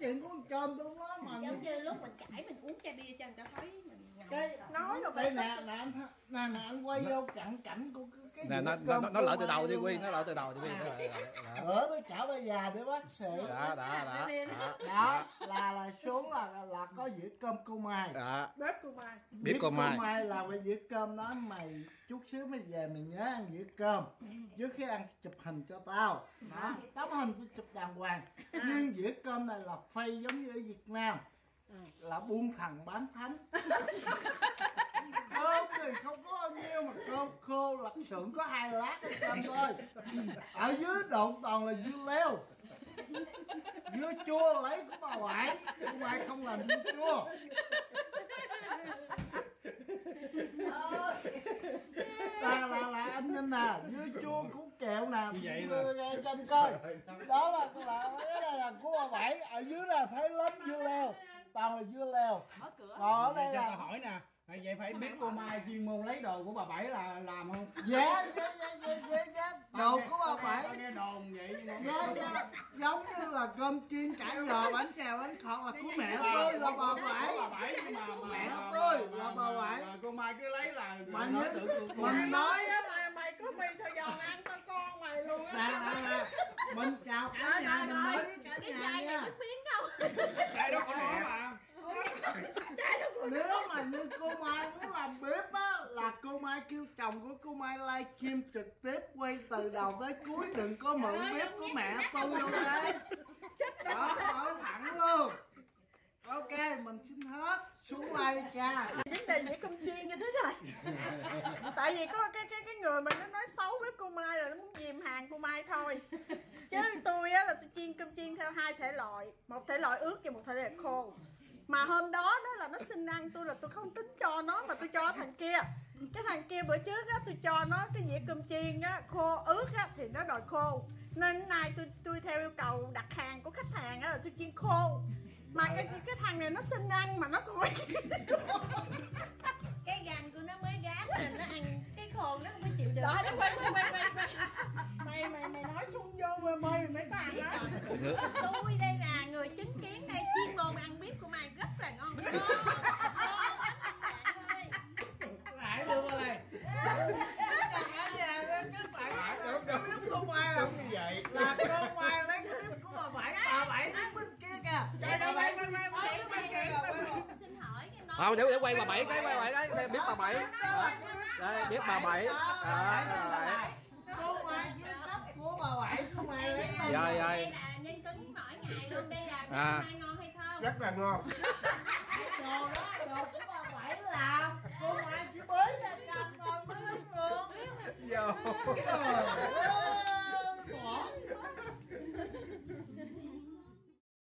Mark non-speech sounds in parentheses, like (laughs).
cái cái chuyện của con cơm tôi nói mà giống như lúc mình chảy mình uống chai bia cho người ta thấy mình ngầu cái nói rồi đây nè nè anh nè nè anh quay vô cận cảnh của cái, cái nè nó nó nó lỡ từ đầu đi quy nó lỡ từ đầu đi quy. Nó lỡ- tới chảo bây già để bác sĩ. Đó đó đó đó đó. là là xuống là là có dĩa cơm cô mai. Đó. Bếp của mai. Biết cô mai. Mai là phải dĩa cơm nói mày chút xíu mày về mày nhớ ăn dĩa cơm. Trước khi ăn chụp hình cho tao. Đó tấm hình tôi chụp đàng hoàng. Nhưng dĩa cơm này là phay giống ở việt nam là buôn thằng bán thánh. Cơm thì không có bao nhiêu mà cơm khô, lặt xưởng có hai lát cái cơm thôi. Ở dưới độn toàn là dưa leo. Dưa chua lấy của bà ngoại bà ngoại không làm dưa chua là nè dưa chua cuốn kẹo nè vậy Đưa ra cho anh coi. Đó là là cái này là của bà bảy ở dưới là thấy lớp dưa leo. Toàn là dưa leo. Còn ở đây cho tao là hỏi nè. Vậy phải biết cô Mai chuyên môn lấy đồ của bà Bảy là làm không? dạ dạ dạ dạ dạ dạ đồ của bà Tao bảy. Tao nghe đồn vậy nhưng mà- dạ dạ. Giống như là cơm chiên cải giò bánh xèo bánh khọt là của mẹ tôi là bà bảy. Bà Bảy nhưng mà mà- Mẹ tôi là bà Bảy. Cô Mai cứ lấy là mình Mai. nói á có mì thợ giòn ăn tao con mày luôn á. Mình chào cả nhà mình nói cả cái nhà nha. nước miếng đâu? Cái đó có nó mà. Nếu mà như cô Mai muốn làm bếp á là cô Mai kêu chồng của cô Mai livestream trực tiếp quay từ đầu tới cuối đừng có mượn bếp của mẹ tôi vô đây đó nói thẳng luôn ok mình xin hết. Xuống like cha vấn đề dĩa cơm chiên như thế này. (laughs) Tại vì có cái cái cái người mà nó nói xấu bếp cô mai rồi nó muốn dìm hàng cô mai thôi. Chứ tôi á là tôi chiên cơm chiên theo hai thể loại. Một thể loại ướt và một thể loại khô. Mà hôm đó đó là nó xin ăn tôi là tôi không tính cho nó mà tôi cho thằng kia. Cái thằng kia bữa trước á tôi cho nó cái dĩa cơm chiên á khô ướt á thì nó đòi khô. Nên nay tôi tôi theo yêu cầu đặt hàng của khách hàng á là tôi chiên khô mà cái cái thằng này nó xin ăn mà nó còn cái gan của nó mới gáp nên nó ăn cái khô nó không có chịu được. Đó nó quay quay quay mày mày mày nói xuống vô mày mày mới có ăn đó. tôi đây là người chứng kiến đây. Chuyên môn ăn bếp của mày rất là ngon. Lại luôn rồi này. cả nhà cái bạn cái bếp cô Mai là như vậy. là cô Mai lấy cái bếp của bà bảy bà bảy lấy bên kia kìa Trời ơi, quay, quay, quay, quay, Lấy quay, bên quay, kia quay, kìa. quay. xin hỏi cái nói không để để quay bà bảy cái quay bảy cái. Đây biết bà bảy. Đây biết bà bảy. Rồi. rồi đây rồi. Là nhân cứng mỗi ngày luôn đây là À. ngon hay không? Rất là ngon. (laughs) Đồ đó đồ của bà bảy làm cô Mai chỉ bới ra coi mới biết luôn. Vô.